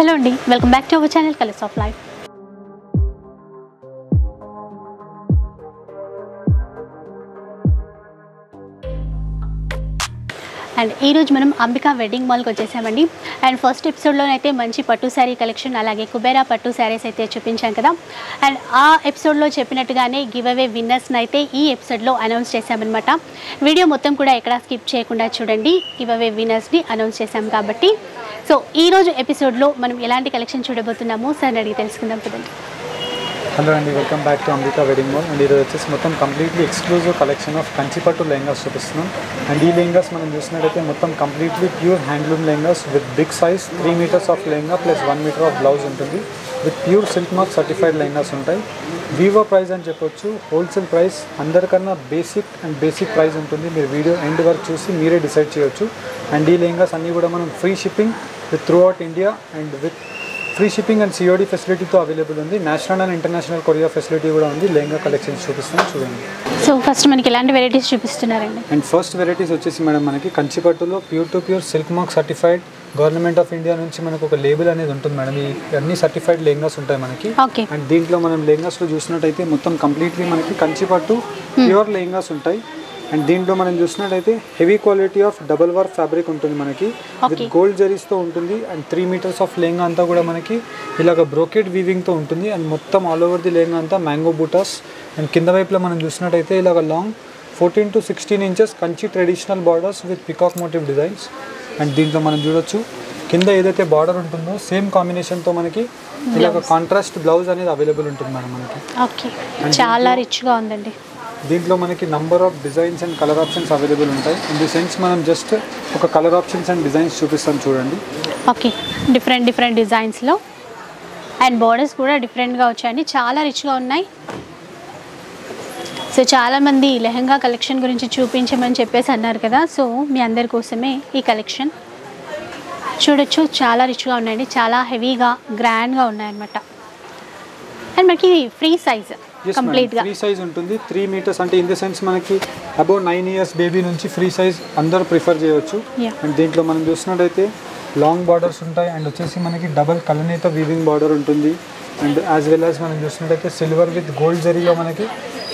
Hello అండి welcome back to our channel colours of life. And ఈరోజు మనం Ambika wedding మాల్కి వచ్చేసామండి. అండ్ ఫస్ట్ ఎపిసోడ్లో అయితే మంచి పట్టు శారీ కలెక్షన్ అలాగే కుబేరా పట్టు శారీస్ అయితే చూపించాం కదా. అండ్ ఆ ఎపిసోడ్లో చెప్పినట్టుగానే గివ్ అవే విన్నర్స్ని అయితే ఈ ఎపిసోడ్లో అనౌన్స్ చేశామన్నమాట. వీడియో మొత్తం కూడా ఎక్కడా స్కిప్ చేయకుండా చూడండి. గివ్ అవే విన్నర్స్ని అనౌన్స్ చేశాం కాబట్టి. సో ఈరోజు ఎపిసోడ్లో మనం ఎలాంటి కలెక్షన్ చూడబోతున్నామో సార్ అడిగి తెలుసుకుందాం కదండి హలో అండి welcome back to Ambika wedding mall and ఇది వచ్చేసి మొత్తం completely exclusive collection of Kanchipattu lehengas చూపిస్తున్నాం. అండ్ ఈ లెహంగాస్ మనం చూసినట్టయితే మొత్తం completely pure handloom lehengas with big size three metres of lehenga plus one metre of blouse ఉంటుంది. With pure silk mark certified lehengas ఉంటాయి. వివో ప్రైస్ అని చెప్పొచ్చు. హోల్సేల్ ప్రైస్ అందరికన్నా బేసిక్ అండ్ బేసిక్ ప్రైస్ ఉంటుంది. మీరు వీడియో ఎండ్ వరకు చూసి మీరే డిసైడ్ చేయొచ్చు. అండ్ ఈ లెహంగాస్ అన్నీ కూడా మనం free shipping with throughout India and with free shipping and COD ఫెసిలిటీతో available ఉంది. National and international courier facility కూడా ఉంది. లెహంగా కలెక్షన్స్ చూపిస్తాం చూడండి. సో ఫస్ట్ మనకి ఎలాంటి వెరైటీస్ చూపిస్తున్నారండి? అండ్ ఫస్ట్ వెరైటీస్ వచ్చేసి మేడం మనకి కంచిపట్టులో pure to pure silk mark certified government of India నుంచి మనకు ఒక లేబుల్ అనేది ఉంటుంది మేడం. ఈ అన్ని సర్టిఫైడ్ లెహంగాస్ ఉంటాయి మనకి. అండ్ దీంట్లో మనం లెహంగాస్లో చూసినట్టయితే మొత్తం కంప్లీట్లీ మనకి కంచిపట్టు ప్యూర్ లెహంగాస్ ఉంటాయి. అండ్ దీంట్లో మనం చూసినట్టయితే heavy quality of double work fabric ఉంటుంది మనకి. విత్. గోల్డ్ జరీస్తో ఉంటుంది and three metres of lehenga అంతా కూడా మనకి ఇలాగ బ్రోకెట్ వీవింగ్తో ఉంటుంది. అండ్ మొత్తం ఆల్ ఓవర్ ది లెహంగా అంతా మ్యాంగో బూటాస్ అండ్ కింద వైపులో మనం చూసినట్టయితే ఇలాగ long fourteen to sixteen inches Kanchi traditional borders with peacock motif designs and దీంట్లో మనం చూడొచ్చు కింద ఏదైతే బార్డర్ ఉంటుందో సేమ్ కాంబినేషన్తో మనకి ఇలాగ కాంట్రాస్ట్ బ్లౌజ్ అనేది అవైలబుల్ ఉంటుంది మేడం మనకి. చాలా రిచ్గా ఉందండి. దీంట్లో మనకి number of designs and colour options available ఉంటాయి. ఇన్ ది సెన్స్ మనం జస్ట్ ఒక కలర్ ఆప్షన్స్ అండ్ డిజైన్స్ చూపిస్తాం చూడండి. ఓకే డిఫరెంట్ డిఫరెంట్ డిజైన్స్లో అండ్ బోర్డర్స్ కూడా డిఫరెంట్గా వచ్చాయండి. చాలా రిచ్గా ఉన్నాయి. సో చాలామంది లెహంగా కలెక్షన్ గురించి చూపించమని చెప్పేసి అన్నారు కదా. సో మీ అందరి కోసమే ఈ కలెక్షన్ చూడొచ్చు చాలా రిచ్గా ఉన్నాయండి. చాలా హెవీగా గ్రాండ్గా ఉన్నాయన్నమాట. అండ్ మనకి ఫ్రీ సైజ్ ఫ్రీ సైజ్ ఉంటుంది. త్రీ మీటర్స్ అంటే ఇన్ ది సెన్స్ మనకి అబౌవ్ నైన్ ఇయర్స్ బేబీ నుంచి ఫ్రీ సైజ్ అందరూ ప్రిఫర్ చేయవచ్చు. Yeah. అండ్ దీంట్లో మనం చూసినట్టయితే లాంగ్ బార్డర్స్ ఉంటాయి. అండ్ వచ్చేసి మనకి డబల్ కలనేత వీవింగ్ బార్డర్ ఉంటుంది. అండ్ యాజ్ వెల్ యాజ్ మనం చూసినట్టయితే సిల్వర్ విత్ గోల్డ్ జరీలో మనకి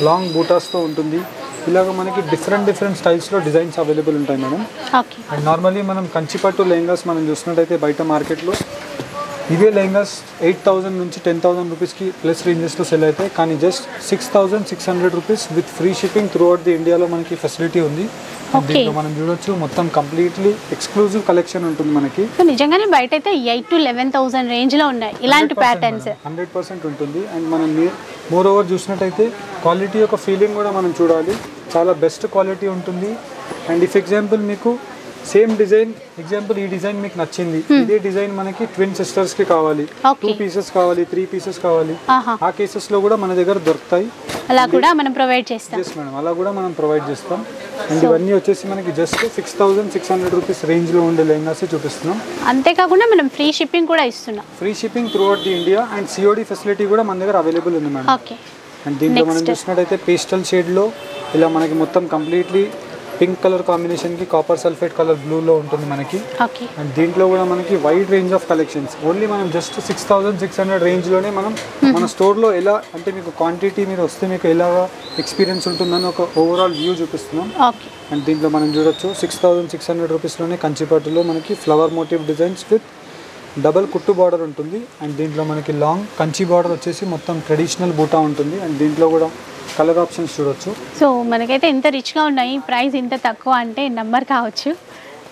లాంగ్ బూటాస్తో ఉంటుంది. ఇలాగ మనకి డిఫరెంట్ డిఫరెంట్ స్టైల్స్లో డిజైన్స్ అవైలబుల్ ఉంటాయి మేడం అండ్ నార్మల్లీ మనం కంచిపట్టు లెహంగాస్ మనం చూసినట్టయితే బయట మార్కెట్లో ఇవే లెహంగాస్ ఎయిట్ థౌసండ్ నుంచి టెన్ థౌసండ్ రూపీస్కి ప్లస్ రేంజెస్లో సెల్ అవుతాయి. కానీ just six thousand six hundred rupees with free shipping throughout the ఇండియాలో మనకి ఫెసిలిటీ ఉంది. దీంట్లో మనం చూడొచ్చు మొత్తం కంప్లీట్లీ ఎక్స్క్లూజివ్ కలెక్షన్ ఉంటుంది మనకి. నిజంగానే బయట అయితే ఎయిట్ టు లెవెన్ థౌసండ్ రేంజ్లో ఉన్నాయి. ఇలాంటి ప్యాటర్న్స్ హండ్రెడ్ పర్సెంట్ ఉంటుంది. అండ్ మనం మోర్ ఓవర్ చూసినట్టయితే క్వాలిటీ యొక్క ఫీలింగ్ కూడా మనం చూడాలి. చాలా బెస్ట్ క్వాలిటీ ఉంటుంది. అండ్ ఇఫ్ ఎగ్జాంపుల్ మీకు సేమ్ డిజైన్ ఎగ్జాంపుల్ ఈ డిజైన్ మీకు నచ్చింది. ఇదే డిజైన్ మనకి ట్విన్ సిస్టర్స్కి కావాలి. టూ. పీసెస్ కావాలి త్రీ పీసెస్ కావాలి. ఆ కేసెస్లో కూడా మన దగ్గర దొరుకుతాయి. అలా కూడా మనం ప్రొవైడ్ చేస్తాం. ఎస్ మేడం అలా కూడా మనం ప్రొవైడ్ చేస్తాం. అండ్ ఇవన్నీ వచ్చేసి మనకి just six thousand six hundred rupees రేంజ్లో ఉండే లెహంగాస్ చూపిస్తున్నాం. అంతేకాకుండా మనం ఫ్రీ షిప్పింగ్ కూడా ఇస్తున్నాం. Free shipping throughout the India and COD facility కూడా మన దగ్గర అవైలబుల్ ఉంది మేడం అండ్ దీంట్లో మనం. చూసినట్టయితే పేస్టల్ షేడ్లో ఇలా మనకి మొత్తం కంప్లీట్లీ పింక్ కలర్ కాంబినేషన్కి కాపర్ సల్ఫేట్ కలర్ బ్లూలో ఉంటుంది మనకి. అండ్ దీంట్లో కూడా మనకి wide range of collections only మనం just six thousand six hundred రేంజ్లోనే మనం మన స్టోర్లో ఎలా అంటే మీకు క్వాంటిటీ మీరు వస్తే మీకు ఎలా ఎక్స్పీరియన్స్ ఉంటుందని ఒక ఓవరాల్ వ్యూ చూపిస్తున్నాం. అండ్ దీంట్లో మనం చూడొచ్చు సిక్స్ థౌసండ్ సిక్స్ హండ్రెడ్ రూపీస్లోనే కంచిపట్టులో మనకి flower motif designs with double కుట్టు బార్డర్ ఉంటుంది. అండ్ దీంట్లో మనకి లాంగ్ కంచి బార్డర్ వచ్చేసి మొత్తం ట్రెడిషనల్ బూటా ఉంటుంది. అండ్ దీంట్లో కూడా కలర్ ఆప్షన్స్ చూడొచ్చు. సో మనకైతే ఇంత రిచ్గా ఉన్నాయి ప్రైస్ ఇంత తక్కువ అంటే నంబర్ కావచ్చు.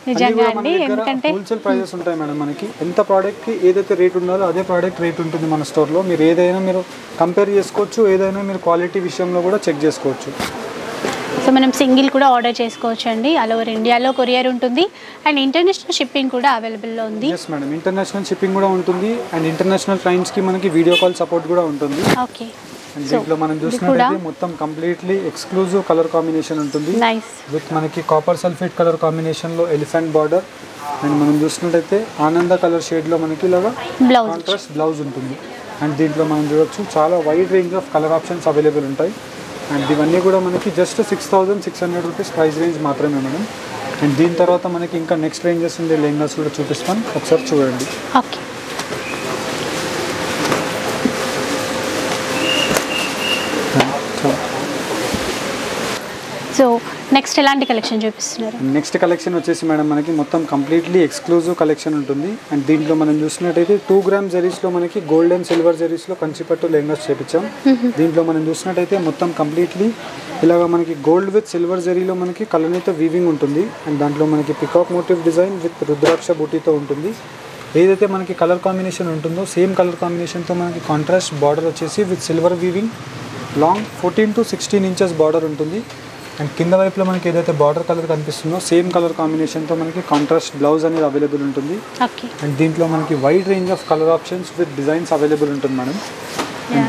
నిజంగా అండి ఎందుకంటే హోల్సేల్ ప్రైజెస్ ఉంటాయి మేడం మనకి. ఎంత ప్రోడక్ట్కి ఏదైతే రేట్ ఉండాలో అదే ప్రోడక్ట్ రేట్ ఉంటుంది మన స్టోర్లో మీరు ఏదైనా మీరు కంపేర్ చేసుకోవచ్చు ఏదైనా మీరు క్వాలిటీ విషయంలో కూడా చెక్ చేసుకోవచ్చు. సో మనం సింగిల్ కూడా ఆర్డర్ చేసుకోవచ్చు అండి. ఆల్ ఓవర్ ఇండియాలో కొరియర్ ఉంటుంది అండ్ ఇంటర్నేషనల్ షిప్పింగ్ కూడా అవైలబుల్లో ఉంది. ఎస్ మేడం ఇంటర్నేషనల్ షిప్పింగ్ కూడా ఉంటుంది అండ్ ఇంటర్నేషనల్ క్లయింట్స్కి మనకి వీడియో కాల్ సపోర్ట్ కూడా ఉంటుంది. ఓకే దీంట్లో మనం చూసినట్టయితే మొత్తం కంప్లీట్లీ ఎక్స్క్లూజివ్ కలర్ కాంబినేషన్ ఉంటుంది. విత్ మనకి కాపర్ సల్ఫేట్ కలర్ కాంబినేషన్లో ఎలిఫెంట్ బార్డర్ అండ్ మనం చూసినట్టయితే ఆనంద కలర్ షేడ్లో మనకి ఇలాగా బ్లౌజ్ కాంట్రాస్ట్ బ్లౌజ్ ఉంటుంది. అండ్ దీంట్లో మనం చూడొచ్చు చాలా wide range of colour options available ఉంటాయి. అండ్ ఇవన్నీ కూడా మనకి just six thousand six hundred rupees price range మాత్రమే మేడం. అండ్ దీని తర్వాత మనకి ఇంకా నెక్స్ట్ రేంజెస్ ఉండే లెహంగాస్ కూడా చూపిస్తాను ఒకసారి చూడండి. ఓకే సో నెక్స్ట్ ఎలాంటి కలెక్షన్ చూపిస్తున్నారు? నెక్స్ట్ కలెక్షన్ వచ్చేసి మేడం మనకి మొత్తం కంప్లీట్లీ ఎక్స్క్లూజివ్ కలెక్షన్ ఉంటుంది. అండ్ దీంట్లో మనం చూసినట్టయితే టూ గ్రామ్ జరీస్లో మనకి గోల్డ్ అండ్ సిల్వర్ జరీస్లో కంచిపట్టు లెహంగాస్ చేపించాం. దీంట్లో మనం చూసినట్టయితే మొత్తం కంప్లీట్లీ ఇలాగ మనకి గోల్డ్ విత్ సిల్వర్ జరీలో మనకి కలనీతో వీవింగ్ ఉంటుంది. అండ్ దాంట్లో మనకి peacock motif design with rudraksha బూటీతో ఉంటుంది. ఏదైతే మనకి కలర్ కాంబినేషన్ ఉంటుందో సేమ్ కలర్ కాంబినేషన్తో మనకి కాంట్రాస్ట్ బార్డర్ వచ్చేసి with silver weaving long fourteen to sixteen inches border ఉంటుంది. అండ్ కింద వైపులో మనకి ఏదైతే బార్డర్ కలర్ కనిపిస్తుందో సేమ్ కలర్ కాంబినేషన్తో మనకి కాంట్రాస్ట్ బ్లౌజ్ అనేది అవైలబుల్ ఉంటుంది. అండ్ దీంట్లో మనకి wide range of colour options with designs available ఉంటుంది మేడం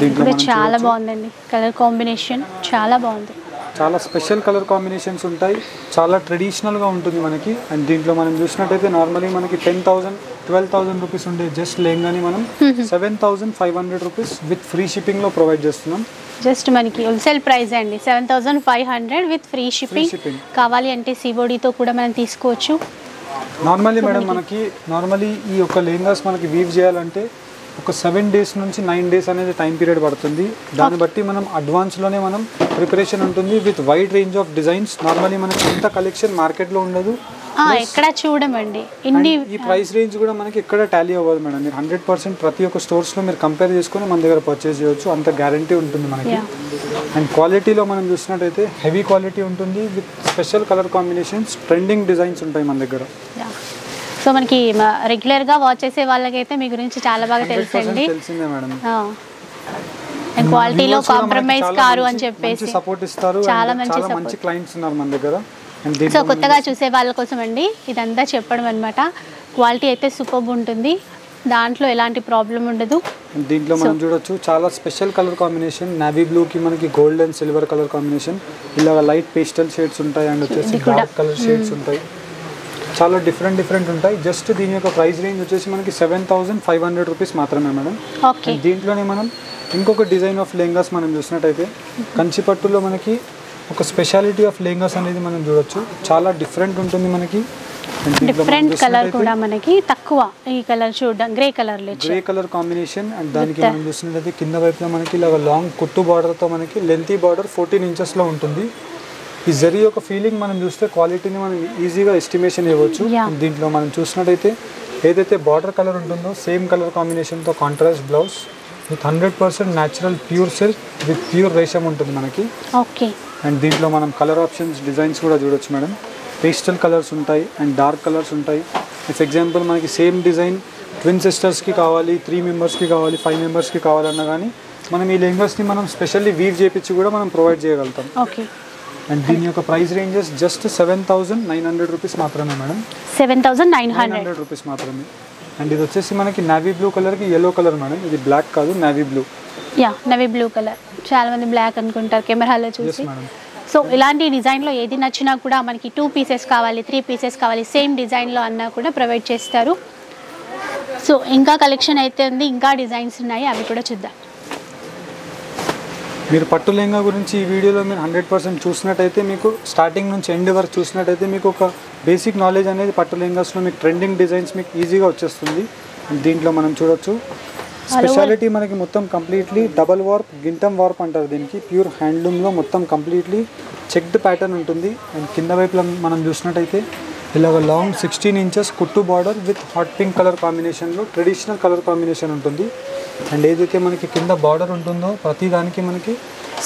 దీంట్లో చాలా. బాగుందండి. కలర్ కాంబినేషన్ చాలా బాగుంది. చాలా స్పెషల్ కలర్ కాంబినేషన్స్ ఉంటాయి. చాలా ట్రెడిషనల్గా ఉంటుంది మనకి. అండ్ దీంట్లో మనం చూసినట్టయితే నార్మలీ మనకి ten thousand twelve thousand rupees ఉండే జస్ట్ లెహంగాని మనం seven thousand five hundred rupees with free షిప్పింగ్లో ప్రొవైడ్ చేస్తున్నాం. జస్ట్ మనకి హోల్సేల్ ప్రైస్ అండి. Seven thousand five hundred with free shipping. కావాలి అంటే సిబోడీతో కూడా మనం తీసుకోవచ్చు. నార్మలీ మేడం మనకి నార్మలీ ఈ యొక్క లెహంగాస్ మనకి వీవ్ చేయాలంటే ఒక సెవెన్ డేస్ నుంచి నైన్ డేస్ అనేది టైం పీరియడ్ పడుతుంది. దాన్ని బట్టి మనం అడ్వాన్స్లోనే మనం ప్రిపరేషన్ ఉంటుంది. With wide range of designs normally మనకి ఇంత కలెక్షన్ మార్కెట్లో ఉండదు. ఎక్కడ చూడమండి. ఇన్ని ఈ ప్రైస్ రేంజ్ కూడా మనకి ఎక్కడ టాలీ అవ్వదు మేడం. మీరు హండ్రెడ్ పర్సెంట్ ప్రతి ఒక్క స్టోర్స్లో మీరు కంపేర్ చేసుకొని మన దగ్గర పర్చేస్ చేయొచ్చు. అంత గ్యారంటీ ఉంటుంది మనకి. అండ్ క్వాలిటీలో మనం చూసినట్టయితే హెవీ క్వాలిటీ ఉంటుంది with special colour combinations trending designs ఉంటాయి మన దగ్గర. సో మనకి మ- రెగ్యులర్గా వాచ్ చేసే వాళ్ళకైతే మీ గురించి చాలా బాగా 100% తెలుసండి. తెలిసిందే మేడం. క్వాలిటీలో కాంప్రమైజ్ కారు అని చెప్పేసి సపోర్ట్ ఇస్తారు. చాలా మంచి క్లయింట్స్ ఉన్నారు మన దగ్గర. సో కొత్తగా చూసే వాళ్ళ కోసం అండి ఇదంతా చెప్పడం అనమాట క్వాలిటీ అయితే సూపర్ ఉంటుంది. దాంట్లో ఎలాంటి ప్రాబ్లం ఉండదు. దీంట్లో మనం చూడొచ్చు చాలా స్పెషల్ కలర్ కాంబినేషన్ నావీ బ్లూకి మనకి gold and silver colour combination ఇలాగ లైట్ పేస్టల్ షేడ్స్ ఉంటాయి అండ్ వచ్చేసి. డార్క్ కలర్ షేడ్స్ ఉంటాయి. చాలా డిఫరెంట్ డిఫరెంట్ ఉంటాయి. జస్ట్ దీని యొక్క ప్రైస్ రేంజ్ వచ్చేసి మనకి seven thousand five hundred rupees మాత్రమే మేడం దీంట్లోనే మనం ఇంకొక డిజైన్ ఆఫ్ లెహంగాస్ మనం చూసినట్టయితే కంచిపట్టులో మనకి ఒక స్పెషాలిటీ ఆఫ్ లెహంగాస్ అనేది మనం చూడొచ్చు. చాలా డిఫరెంట్ ఉంటుంది మనకి. డిఫరెంట్ కలర్ కూడా మనకి తక్కువ ఈ కలర్ చూడడం గ్రే కలర్లో గ్రే కలర్ కాంబినేషన్ అండ్ దానికి మనం చూసినట్లయితే కింద వైపున మనకి ఇలాగ లాంగ్ కుట్టు బార్డర్తో మనకి లెంతీ బార్డర్ ఫోర్టీన్ ఇంచెస్లో ఉంటుంది. ఈ జరీ యొక్క ఫీలింగ్ మనం చూస్తే క్వాలిటీని మనం ఈజీగా ఎస్టిమేషన్ ఇవ్వచ్చు. దీంట్లో మనం చూసినట్టయితే ఏదైతే బార్డర్ కలర్ ఉంటుందో సేమ్ కలర్ కాంబినేషన్తో contrast blouse with hundred percent natural pure silk with pure రేషం ఉంటుంది మనకి. ఓకే. అండ్ దీంట్లో మనం కలర్ ఆప్షన్స్ డిజైన్స్ కూడా చూడొచ్చు మేడం. పేస్టల్ కలర్స్ ఉంటాయి అండ్ డార్క్ కలర్స్ ఉంటాయి. ఇఫ్ ఎగ్జాంపుల్ మనకి సేమ్ డిజైన్ ట్విన్ సిస్టర్స్కి కావాలి త్రీ మెంబర్స్కి కావాలి ఫైవ్ మెంబర్స్కి కావాలన్నా కానీ మనం ఈ లెహంగాస్ని మనం స్పెషల్లీ వీవ్ చేపించి కూడా మనం ప్రొవైడ్ చేయగలుగుతాం. ఓకే. అండ్ దీని యొక్క price ranges just seven thousand nine hundred rupees మాత్రమే madam. Seven thousand nine hundred rupees మాత్రమే. అండ్ ఇది వచ్చేసి మనకి నావీ బ్లూ కలర్కి ఎల్లో కలర్ మేడం ఇది బ్లాక్ కాదు navy blue yeah navy blue colour చాలా మంది బ్లాక్ అనుకుంటారు కెమెరాలో చూసి. సో ఇలాంటి డిజైన్లో ఏది నచ్చినా కూడా మనకి టూ పీసెస్ కావాలి త్రీ పీసెస్ కావాలి సేమ్ డిజైన్లో అన్నా కూడా ప్రొవైడ్ చేస్తారు. సో ఇంకా కలెక్షన్ అయితే ఉంది ఇంకా డిజైన్స్ ఉన్నాయి అవి కూడా చూద్దాం. మీరు పట్టు లెహంగా గురించి ఈ వీడియోలో మీరు హండ్రెడ్ పర్సెంట్ చూసినట్టయితే మీకు స్టార్టింగ్ నుంచి ఎండ్ వరకు చూసినట్టయితే మీకు ఒక బేసిక్ నాలెడ్జ్ అనేది పట్టు లెహంగాస్లో మీకు ట్రెండింగ్ డిజైన్స్ మీకు ఈజీగా వచ్చేస్తుంది. దీంట్లో మనం చూడొచ్చు. స్పెషాలిటీ మనకి మొత్తం కంప్లీట్లీ డబల్ వార్ప్ గింటం వార్ప్ అంటారు దీనికి. ప్యూర్ హ్యాండ్లూమ్లో మొత్తం కంప్లీట్లీ చెక్డ్ ప్యాటర్న్ ఉంటుంది. అండ్ కింద వైపులో మనం చూసినట్టయితే ఇలాగ లాంగ్ సిక్స్టీన్ ఇంచెస్ కుట్టు border with hot pink colour కాంబినేషన్లో ట్రెడిషనల్ కలర్ కాంబినేషన్ ఉంటుంది. అండ్ ఏదైతే మనకి కింద బార్డర్ ఉంటుందో ప్రతి దానికి మనకి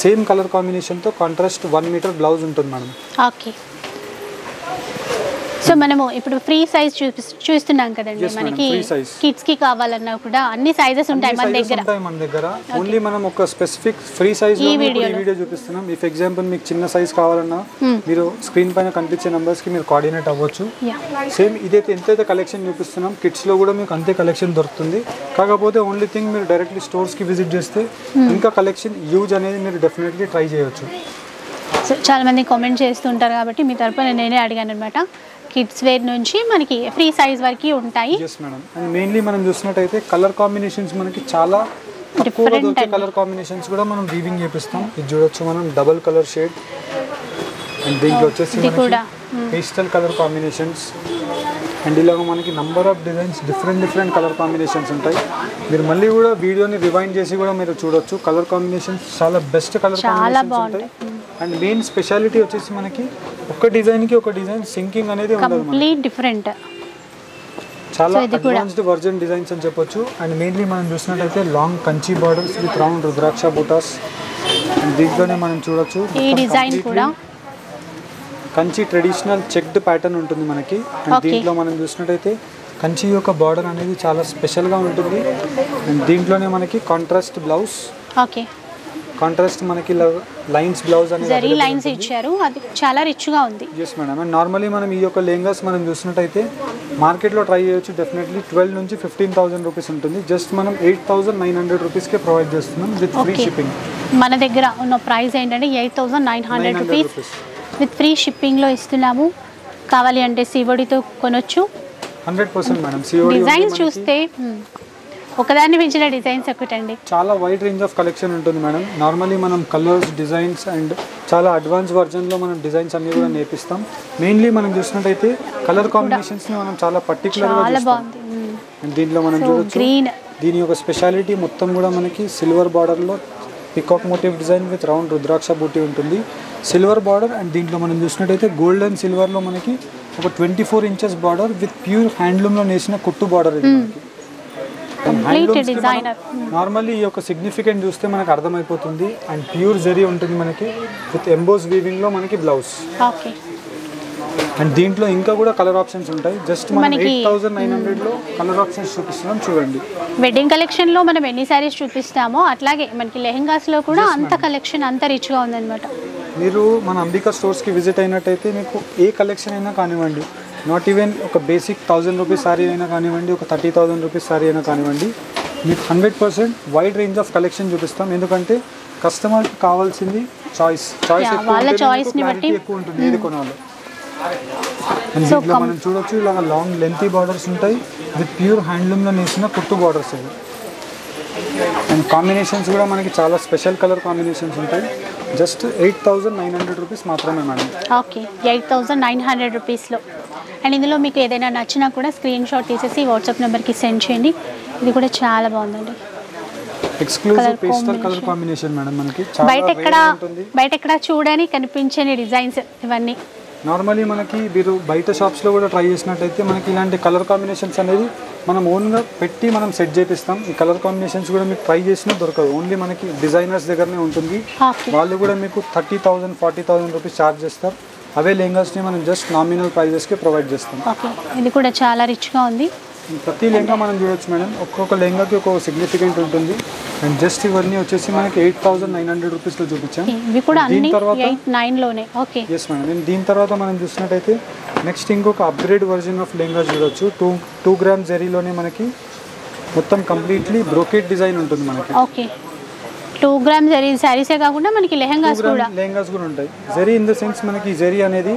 సేమ్ కలర్ కాంబినేషన్తో కాంట్రాస్ట్ వన్ మీటర్ బ్లౌజ్ ఉంటుంది మేడం. ఓకే. సో మనము ఇప్పుడు ఫ్రీ సైజ్ చూస్తున్నాం కదండి. మనకి. కిడ్స్కి కావాలన్నా కూడా అన్ని సైజెస్ ఉంటాయి మన దగ్గర. మన దగ్గర. ఓన్లీ మనం ఒక స్పెసిఫిక్ ఫ్రీ సైజ్ ఈ. వీడియో చూపిస్తున్నాం. ఇఫ్ ఎగ్జాంపుల్ మీకు చిన్న సైజ్ కావాలన్నా మీరు స్క్రీన్ పైన కనిపించే numbers కి మీరు కోఆర్డినేట్ అవ్వచ్చు. సేమ్ ఇదైతే ఎంతైతే కలెక్షన్ చూపిస్తున్నాం కిడ్స్లో కూడా మీకు అంతే కలెక్షన్ దొరుకుతుంది. కాకపోతే ఓన్లీ థింగ్ మీరు డైరెక్ట్లీ స్టోర్స్కి విజిట్ చేస్తే ఇంకా కలెక్షన్ యూజ్ అనేది మీరు డెఫినెట్లీ ట్రై చేయొచ్చు. చాలా మంది కామెంట్ చేస్తుంటారు కాబట్టి మీ తరపున నేనే అడిగాను అనమాట కిడ్స్ వేర్ నుంచి మనకి ఫ్రీ సైజ్ వరకు ఉంటాయి. మెయిన్లీ మనం చూసినట్టయితే కలర్ కాంబినేషన్స్ మనకి చాలా అండి. కలర్ కాంబినేషన్స్ కూడా మనం వీవింగ్ చేపిస్తాం. ఇది చూడొచ్చు మనం డబల్ కలర్ షేడ్ అండ్ దీంట్లో వచ్చేసి ఇది కూడా, పేస్టల్ కలర్ కాంబినేషన్స్ అండ్ ఇలాగ మనకి number of designs different different colour combinations ఉంటాయి. మీరు మళ్ళీ కూడా వీడియోని రివైండ్ చేసి కూడా మీరు చూడొచ్చు. కలర్ కాంబినేషన్స్ చాలా బెస్ట్ కలర్ చాలా బాగుంటాయి. అండ్ మెయిన్ స్పెషాలిటీ వచ్చేసి మనకి ఒక డిజైన్కి ఒక డిజైన్ సింకింగ్ అనేది. Complete different. చాలా అడ్వాన్స్డ్ వర్జన్ డిజైన్స్ అని చెప్పొచ్చు. అండ్ మెయిన్లీ మనం చూసినట్టయితే long Kanchi borders with round rudraksha buttas. And దీంట్లోనే మనం చూడొచ్చు. ఈ డిజైన్ కూడా. కంచి ట్రెడిషనల్ చెక్డ్ ప్యాటర్న్ ఉంటుంది మనకి. అండ్. దీంట్లో మనం చూసినట్టయితే కంచి యొక్క బార్డర్ అనేది చాలా స్పెషల్గా ఉంటుంది. అండ్ దీంట్లోనే మనకి కాంట్రాస్ట్ బ్లౌజ్ ఓకే కాంట్రాస్ట్ మనకి లైన్స్ బ్లౌజ్ అనేది జరీ లైన్స్ ఇచ్చారు. అది చాలా రిచ్గా ఉంది. ఎస్ మేడం అండ్ నార్మలీ మనం ఈ యొక్క లెహంగాస్ మనం చూసినట్టయితే మార్కెట్లో ట్రై చేయొచ్చు. డెఫినెట్లీ ట్వెల్వ్ నుంచి ఫిఫ్టీన్ థౌసండ్ రూపీస్ ఉంటుంది. జస్ట్ మనం ఎయిట్ థౌసండ్ నైన్ హండ్రెడ్ రూపీస్కే ప్రొవైడ్ చేస్తున్నాం విత్ ఫ్రీ షిప్పింగ్ మన దగ్గర ఉన్న ప్రైస్ ఏంటంటే eight thousand nine hundred 900 rupees with free షిప్పింగ్లో ఇస్తున్నాము. కావాలి అంటే సివడితో కొనొచ్చు. హండ్రెడ్ పర్సెంట్ మేడం డిజైన్స్ చూస్తే ఒకదాన్ని మించిన డిజైన్స్ ఒకటండి. చాలా వైడ్ రేంజ్ ఆఫ్ కలెక్షన్ ఉంటుంది మేడం. నార్మలీ మనం కలర్స్ డిజైన్స్ అండ్ చాలా అడ్వాన్స్ వర్జన్లో మనం డిజైన్స్ అన్ని కూడా నేర్పిస్తాం. మెయిన్లీ మనం చూసినట్టయితే కలర్ కాంబినేషన్స్ని మనం చాలా పర్టికులర్గా దీంట్లో మనం చూడొచ్చు గ్రీన్ దీని యొక్క స్పెషాలిటీ మొత్తం కూడా మనకి సిల్వర్ బార్డర్లో peacock motif design with round rudraksha బూటీ ఉంటుంది. సిల్వర్ బార్డర్ అండ్ దీంట్లో మనం చూసినట్టయితే గోల్డ్ అండ్ సిల్వర్లో మనకి ఒక twenty four inches border with pure హ్యాండ్లూమ్లో నేసిన కుట్టు బార్డర్ ఇది మనకి. Complete designer. నార్మల్లీ ఈ యొక్క సిగ్నిఫికెంట్ చూస్తే మనకు అర్థమైపోతుంది. అండ్ ప్యూర్ జరీ ఉంటుంది మనకి. విత్ ఎంబోస్ వీవింగ్లో మనకి బ్లౌజ్ ఓకే అండ్ దీంట్లో ఇంకా కూడా కలర్ ఆప్షన్స్ ఉంటాయి. జస్ట్ మనం మనకి- ఎయిట్ థౌసండ్ నైన్ హండ్రెడ్లో కలర్ ఆప్షన్స్ చూపిస్తున్నాం చూడండి. వెడ్డింగ్ కలెక్షన్లో మనం ఎన్ని శారీస్ చూపిస్తామో అట్లాగే మనకి లెహెంగాస్లో కూడా అంత కలెక్షన్ అంత రిచ్గా ఉందన్నమాట. మీరు మన అంబికా స్టోర్స్కి విజిట్ అయినట్టయితే మీకు ఏ కలెక్షన్ అయినా కానివ్వండి. నాట్ ఈవెన్ ఒక బేసిక్ థౌజండ్ రూపీస్ శారీ అయినా కానివ్వండి ఒక థర్టీ థౌజండ్ రూపీస్ శారీ అయినా కానివ్వండి మీకు hundred percent wide range of collection చూపిస్తాం. ఎందుకంటే కస్టమర్కి కావాల్సింది చాయిస్ చాయిస్ ఎక్కువ ఉంటుంది ఏది కొనాలో. అండ్ దీంట్లో మనం చూడొచ్చు ఇలా లాంగ్ లెంతీ బార్డర్స్ ఉంటాయి విత్ ప్యూర్ హ్యాండ్లూమ్లో నేసిన కుట్టు బార్డర్స్ ఇవి అండ్ కాంబినేషన్స్ కూడా మనకి చాలా స్పెషల్ కలర్ కాంబినేషన్స్ ఉంటాయి. Just eight thousand nine hundred rupees మాత్రమే madam. Okay eight thousand nine hundred రూపీస్లో అండ్ ఇందులో మీకు ఏదైనా నచ్చినా కూడా స్క్రీన్ షాట్ తీసేసి వాట్సాప్ నెంబర్కి సెండ్ చేయండి. ఇది కూడా చాలా బాగుందండి. Exclusive pastel colour. Combination madam మనకి బయట ఎక్కడ బయట ఎక్కడ చూడని కనిపించని డిజైన్స్ ఇవన్నీ. నార్మలీ మనకి మీరు బయట షాప్స్లో కూడా ట్రై చేసినట్టయితే మనకి ఇలాంటి కలర్ కాంబినేషన్స్ అనేది మనం ఓన్గా పెట్టి మనం సెట్ చేపిస్తాం. ఈ కలర్ కాంబినేషన్స్ కూడా మీకు ట్రై చేసినా దొరకదు ఓన్లీ మనకి డిజైనర్స్ దగ్గరనే ఉంటుంది. వాళ్ళు కూడా మీకు thirty thousand forty thousand rupees charge చేస్తారు. అవే లెహంగాస్ని మనం జస్ట్ నామినల్ ప్రైజెస్కి ప్రొవైడ్ చేస్తాం. ఓకే. ఇది కూడా చాలా రిచ్గా ఉంది. ప్రతి లెహంగా మనం చూడొచ్చు మేడం. ఒక్కొక్క లెహంగాకి ఒక్కొక్క సిగ్నిఫికెంట్ ఉంటుంది. అండ్ జస్ట్ ఇవన్నీ వచ్చేసి మనకి ఎయిట్ థౌసండ్ నైన్ హండ్రెడ్ రూపీస్లో చూపించాం. దీని తర్వాత ఎస్ మేడం దీని తర్వాత మనం చూసినట్టయితే నెక్స్ట్ ఇంకొక అప్గ్రేడ్ వర్జన్ ఆఫ్ లెహంగా చూడొచ్చు. టూ టూ గ్రామ్ జెరీలోనే మనకి మొత్తం కంప్లీట్లీ బ్రోకెట్ డిజైన్ ఉంటుంది మనకి. ఓకే. టూ గ్రామ్ జరీ శారీసే కాకుండా మనకి లెహంగాస్ కూడా. లెహంగాస్ కూడా ఉంటాయి. జెరీ ఇన్ ద సెన్స్ మనకి జెరీ అనేది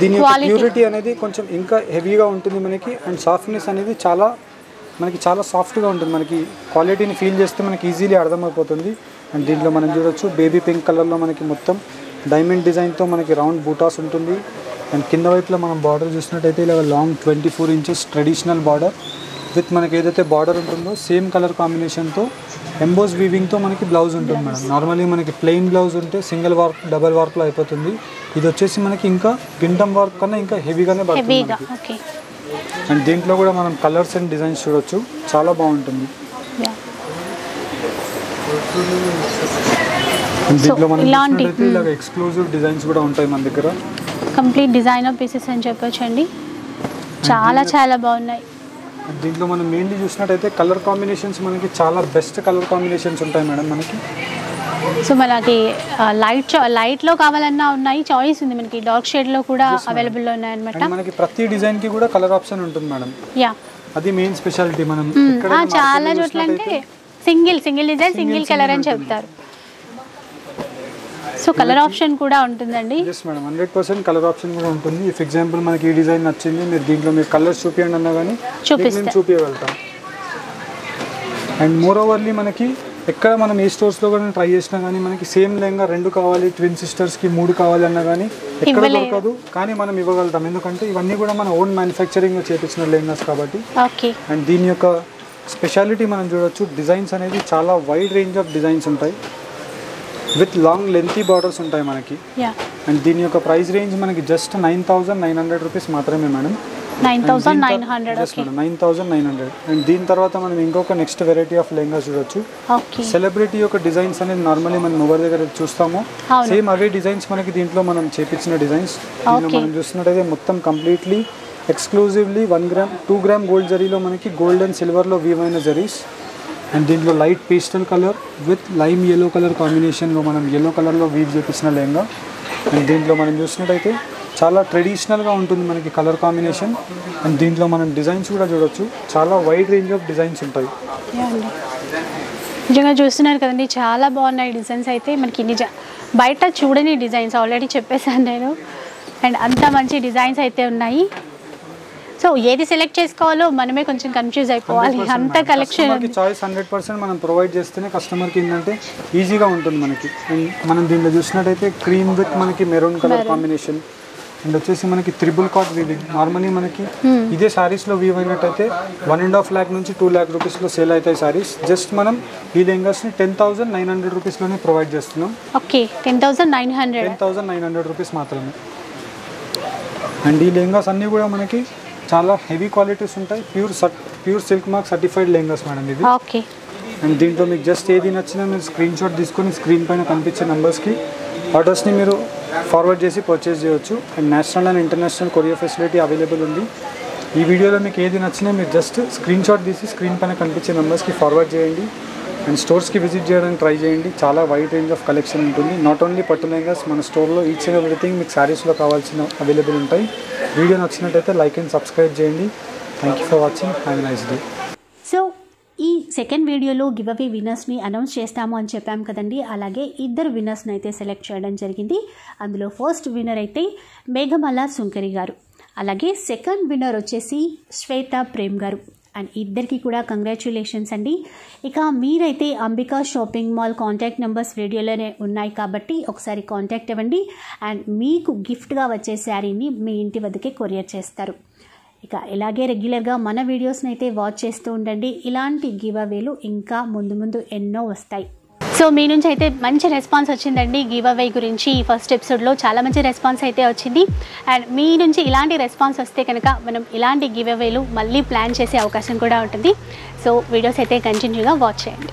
దీని. ప్యూరిటీ అనేది కొంచెం ఇంకా హెవీగా ఉంటుంది మనకి అండ్ సాఫ్ట్నెస్ అనేది చాలా మనకి చాలా సాఫ్ట్గా ఉంటుంది. మనకి క్వాలిటీని ఫీల్ చేస్తే మనకి ఈజీలీ అర్థమైపోతుంది. అండ్ దీంట్లో మనం చూడొచ్చు బేబీ పింక్ కలర్లో మనకి మొత్తం డైమండ్ డిజైన్తో మనకి రౌండ్ బూటాస్ ఉంటుంది. అండ్ కింద వైపులో మనం బార్డర్ చూసినట్టయితే ఇలా long twenty four inches traditional border with మనకి ఏదైతే బార్డర్ ఉంటుందో సేమ్ కలర్ కాంబినేషన్తో ఎంబోస్ వీవింగ్తో మనకి బ్లౌజ్ ఉంటుంది మేడం నార్మల్లీ మనకి ప్లెయిన్ బ్లౌజ్ ఉంటే సింగిల్ వర్క్ డబల్ వర్క్లో అయిపోతుంది. ఇది వచ్చేసి మనకి ఇంకా గింటం వర్క్ కన్నా ఇంకా హెవీగానే పడుతుంది అండ్ దీంట్లో కూడా మనం కలర్స్ అండ్ డిజైన్స్ చూడొచ్చు. చాలా బాగుంటుంది. దీంట్లో ఇలాగ ఎక్స్క్లూజివ్ డిజైన్స్ కూడా ఉంటాయి మన దగ్గర. కంప్లీట్ డిజైనర్ పీసెస్ అని చెప్పొచ్చండి. చాలా చాలా బాగున్నాయి. దీంట్లో మనం మెయిన్లీ చూసినట్టయితే కలర్ కాంబినేషన్స్ మనకి చాలా బెస్ట్ కలర్ కాంబినేషన్స్ ఉంటాయి మేడం మనకి. సో మనకి లైట్ లైట్లో కావాలన్నా ఉన్నాయి చాయిస్ ఉంది మనకి. డార్క్ షేడ్లో కూడా అవైలబుల్లో ఉన్నాయన్నమాట అండ్ మనకి ప్రతి డిజైన్కి కూడా కలర్ ఆప్షన్ ఉంటుంది మేడం. యా అది మెయిన్ స్పెషాలిటీ మనం ఆ, చాలా లో చోట్ల అంటే single single design single colour అని. చెప్తారు. సో కలర్ ఆప్షన్ కూడా ఉంటుందండి. Yes madam hundred percent colour option కూడా ఉంటుంది. ఇఫ్ ఎగ్జాంపుల్ మనకి ఈ డిజైన్ నచ్చింది మీరు దీంట్లో మీరు కలర్స్ చూపించండి అన్నా కానీ చూపిస్తా. చూపించగలుగుతాం అండ్ మోర్ ఓవర్లీ మనకి ఎక్కడ మనం ఏ స్టోర్స్లో కూడా ట్రై చేసినా కానీ మనకి సేమ్ లెంగా రెండు కావాలి ట్విన్ సిస్టర్స్కి మూడు కావాలి అన్నా కానీ ఎక్కడ. దొరకదు. కానీ మనం ఇవ్వగలుగుతాం. ఎందుకంటే ఇవన్నీ కూడా మన ఓన్ మ్యానుఫ్యాక్చరింగ్ చేపించిన లెంగాస్ కాబట్టి. అండ్ దీని యొక్క స్పెషాలిటీ మనం చూడొచ్చు. డిజైన్స్ అనేది చాలా వైడ్ రేంజ్ ఆఫ్ డిజైన్స్ ఉంటాయి. విత్ లాంగ్ లెంతీ బార్డర్స్ ఉంటాయి మనకి. అండ్ దీని యొక్క ప్రైస్ రేంజ్ మనకి just nine thousand nine hundred rupees మాత్రమే madam. Nine thousand nine hundred and దీని తర్వాత మనం ఇంకొక నెక్స్ట్ వెరైటీ ఆఫ్ లెహంగా చూడొచ్చు. సెలబ్రిటీ యొక్క డిజైన్స్ అనేది నార్మల్లీ మనం ఎవరి దగ్గర చూస్తాము. సేమ్ అవే డిజైన్స్ మనకి దీంట్లో మనం చేపించిన డిజైన్స్. మనం చూస్తున్నట్టయితే మొత్తం completely exclusively one gram two gram gold జరీలో మనకి గోల్డ్ అండ్ సిల్వర్లో వీవ్ అయిన జరీస్. అండ్ దీంట్లో light pastel colour with lime yellow colour కాంబినేషన్లో మనం ఎల్లో కలర్లో వీవ్ చేపించిన లెహంగా. అండ్ దీంట్లో మనం చూసినట్టయితే చాలా ట్రెడిషనల్గా ఉంటుంది మనకి కలర్ కాంబినేషన్. అండ్ దీంట్లో మనం డిజైన్స్ కూడా చూడొచ్చు. చాలా వైడ్ రేంజ్ ఆఫ్ డిజైన్స్ ఉంటాయి. అండి. నిజంగా చూస్తున్నారు కదండి చాలా బాగున్నాయి డిజైన్స్ అయితే. మనకి నిజ బయట చూడని డిజైన్స్ ఆల్రెడీ చెప్పేశాను నేను. అండ్ అంత మంచి డిజైన్స్ అయితే ఉన్నాయి. సో ఏది సెలెక్ట్ చేసుకోవాలో మనమే కొంచెం కన్ఫ్యూజ్ అయిపోవాలి. అంత కలెక్షన్ చాయిస్ హండ్రెడ్ పర్సెంట్ మనం ప్రొవైడ్ చేస్తేనే కస్టమర్కి ఏంటంటే ఈజీగా ఉంటుంది మనకి. మనం దీంట్లో చూసినట్టయితే క్రీమ్ విత్ మనకి మెరూన్ కలర్ కాంబినేషన్ అండ్ వచ్చేసి మనకి త్రిబుల్ కాట్ వీవింగ్ నార్మలీ మనకి ఇదే సారీస్లో వీవ్ అయినట్టయితే వన్ అండ్ హాఫ్ ల్యాక్ నుంచి టూ ల్యాక్ రూపీస్లో సేల్ అవుతాయి సారీస్ జస్ట్ మనం ఈ లెంగాస్ని టెన్ థౌసండ్ నైన్ హండ్రెడ్ రూపీస్లోనే ప్రొవైడ్ చేస్తున్నాం. Okay ten thousand nine hundred ten thousand nine hundred rupees మాత్రమే. అండ్ ఈ లెహంగాస్ అన్నీ కూడా మనకి చాలా హెవీ క్వాలిటీస్ ఉంటాయి. Pure pure silk mark certified lehengas madam ఇది ఓకే. అండ్ దీంట్లో మీకు జస్ట్ ఏది నచ్చినా మీరు స్క్రీన్ షాట్ తీసుకొని స్క్రీన్ పైన కనిపించే నెంబర్స్కి ఆర్డర్స్ని మీరు ఫార్వర్డ్ చేసి పర్చేస్ చేయొచ్చు. And national and international courier facility available ఉంది. ఈ వీడియోలో మీకు ఏది నచ్చినా మీరు జస్ట్ స్క్రీన్ షాట్ తీసి స్క్రీన్ పైన కనిపించే నెంబర్స్కి ఫార్వర్డ్ చేయండి. అండ్ స్టోర్స్కి విజిట్ చేయడానికి ట్రై చేయండి. చాలా వైడ్ రేంజ్ ఆఫ్ కలెక్షన్ ఉంటుంది. నాట్ ఓన్లీ పట్టు మన స్టోర్లో ఈచ్ అండ్ ఎవ్రీథింగ్ మీకు శారీస్లో కావాల్సిన అవైలబుల్ ఉంటాయి. వీడియో నచ్చినట్టయితే లైక్ అండ్ సబ్స్క్రైబ్ చేయండి. Thank you for watching have nice day so ఈ సెకండ్ వీడియోలో గివ్ అవే విన్నర్స్ని అనౌన్స్ చేస్తాము అని చెప్పాము కదండి. అలాగే ఇద్దరు విన్నర్స్ని అయితే సెలెక్ట్ చేయడం జరిగింది. అందులో ఫస్ట్ విన్నర్ అయితే మేఘమల సుంకరి గారు. అలాగే సెకండ్ విన్నర్ వచ్చేసి శ్వేత ప్రేమ్ గారు. అండ్ ఇద్దరికి కూడా కంగ్రాచ్యులేషన్స్ అండి. ఇక మీరైతే Ambika shopping mall contact numbers వీడియోలోనే ఉన్నాయి కాబట్టి ఒకసారి కాంటాక్ట్ ఇవ్వండి అండ్ మీకు గిఫ్ట్గా వచ్చే శారీని మీ ఇంటి వద్దకే కొరియర్ చేస్తారు. ఇక ఇలాగే రెగ్యులర్గా మన వీడియోస్ని అయితే వాచ్ చేస్తూ ఉండండి. ఇలాంటి గివ్ అవేలు ఇంకా ముందు ముందు ఎన్నో వస్తాయి. సో మీ నుంచి అయితే మంచి రెస్పాన్స్ వచ్చిందండి గివ్ అవే గురించి. ఈ ఫస్ట్ ఎపిసోడ్లో చాలా మంచి రెస్పాన్స్ అయితే వచ్చింది. అండ్ మీ నుంచి ఇలాంటి రెస్పాన్స్ వస్తే కనుక మనం ఇలాంటి గివ్ అవేలు మళ్ళీ ప్లాన్ చేసే అవకాశం కూడా ఉంటుంది. సో వీడియోస్ అయితే కంటిన్యూగా వాచ్ చేయండి.